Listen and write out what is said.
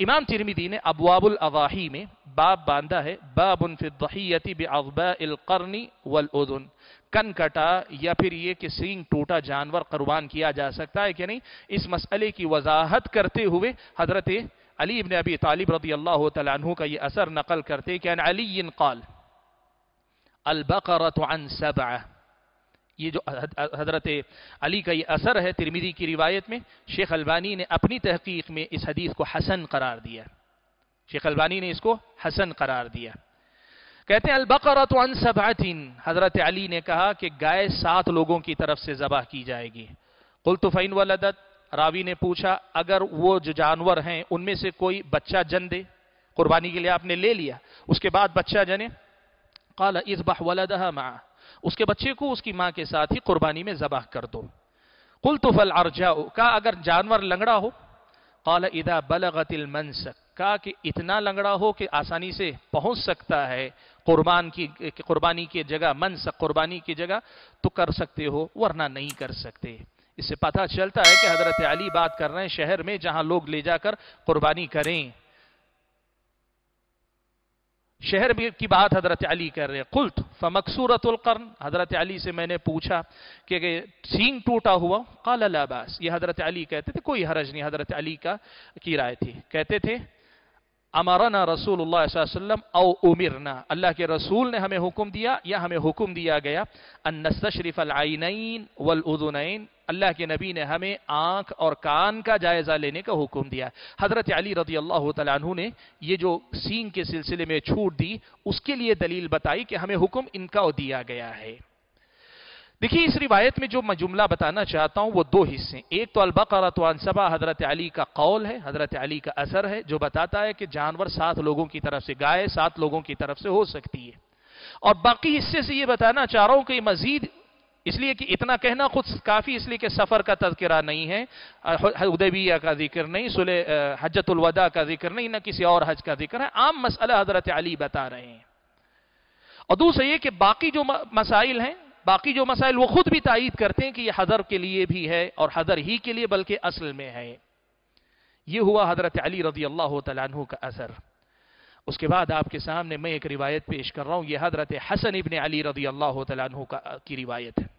امام ترمیدی نے ابواب الاضاحی میں باب باندھا ہے باب فی الضحیتی بعضباء القرن والاذن۔ کن کٹا یا پھر یہ کہ سینگ ٹوٹا جانور قربان کیا جا سکتا ہے کہ نہیں؟ اس مسئلے کی وضاحت کرتے ہوئے حضرت علی ابن ابی طالب رضی اللہ تعالیٰ عنہ کا یہ اثر نقل کرتے کہ ان علی قال البقرة عن سبعہ۔ یہ جو حضرت علی کا یہ اثر ہے ترمیدی کی روایت میں، شیخ البانی نے اپنی تحقیق میں اس حدیث کو حسن قرار دیا۔ شیخ البانی نے اس کو حسن قرار دیا۔ کہتے ہیں، البقرۃ عن سبعت حضرت علی نے کہا کہ گائے سات لوگوں کی طرف سے ذبح کی جائے گی۔ قلت فین ولدت۔ راوی نے پوچھا، اگر وہ جو جانور ہیں، ان میں سے کوئی بچہ جن دے قربانی کے لیے آپ نے لے لیا۔ اس کے بعد بچہ جنے، قال، اذبح ولدها معه۔ اس کے بچے کو اس کی ماں کے ساتھ ہی قربانی میں ذبح کر دو۔ قلت فالارجاء کہا اگر جانور لنگڑا ہو۔ قال اذا بلغت المنسک، کہا کہ اتنا لنگڑا ہو کہ آسانی سے پہنچ سکتا ہے۔ قربان کی قربانی کی جگہ، منسک، قربانی کی جگہ تو کر سکتے ہو، ورنہ نہیں کر سکتے۔ اس سے پتہ چلتا ہے کہ حضرت علی بات کر رہے ہیں شہر میں، جہاں لوگ لے جا کر قربانی کریں۔ شہر کی بات حضرت علی کر رہے قلت فمقصورت القرن۔ حضرت علی سے میں نے پوچھا کہ سینگ ٹوٹا ہوا؟ قال، لا باس۔ یہ حضرت علی کہتے تھے، کوئی حرج نہیں، حضرت علی کا کی رائے تھی۔ کہتے تھے امرنا رسول اللہ صلی اللہ علیہ وسلم او امرنا. اللہ کے رسول نے ہمیں حکم دیا یا ہمیں حکم دیا گیا ان نستشرف العینین والاذنین اللہ کے نبی نے ہمیں آنکھ اور کان کا جائزہ لینے کا حکم دیا. حضرت علی رضی اللہ تعالیٰ عنہ نے یہ جو سین کے سلسلے میں چھوٹ دی اس کے لیے دلیل بتائی کہ ہمیں حکم ان کا دیا گیا ہے. دیکھیے، اس روایت میں جو میں جملہ بتانا چاہتا ہوں، وہ دو حصے ہیں۔ ایک تو البقرۃ وان سبا حضرت علی کا قول ہے، حضرت علی کا اثر ہے، جو بتاتا ہے کہ جانور سات لوگوں کی طرف سے گائے سات لوگوں کی طرف سے ہو سکتی ہے۔ اور باقی حصے سے یہ بتانا چاہ رہا ہوں کہ مزید، اس لیے کہ اتنا کہنا خود کافی، اس لیے کہ سفر کا تذکرہ نہیں ہے ادیبیہ کا ذکر نہیں سلح حجت الوداع کا ذکر نہیں، نہ کسی اور حج کا ذکر ہے۔ عام مسئلہ حضرت علی بتا رہے ہیں۔ اور دوسرا یہ کہ باقی جو مسائل ہیں باقی جو مسائل وہ خود بھی تائید کرتے ہیں کہ یہ حضر کے لیے بھی ہے اور حضر ہی کے لیے بلکہ اصل میں ہے۔ یہ ہوا حضرت علی رضی اللہ تعالیٰ عنہ کا اثر۔ اس کے بعد آپ کے سامنے میں ایک روایت پیش کر رہا ہوں۔ یہ حضرت حسن ابن علی رضی اللہ تعالیٰ عنہ کی روایت ہے۔